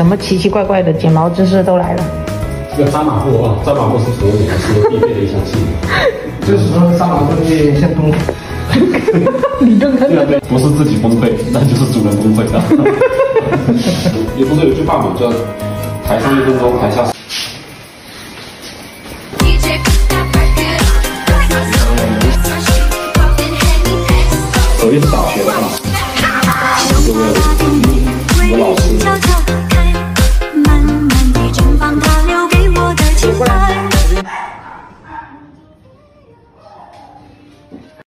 什么奇奇怪怪的剪毛知识都来了。这个扎马步啊，扎马步是所有理发师必备的一项技能。就是说，扎马步有点像崩。你刚刚对、啊、对，不是自己崩溃，那就是主人崩溃了。也不是有句话嘛，叫台上一分钟，台下。首先是早学的啊。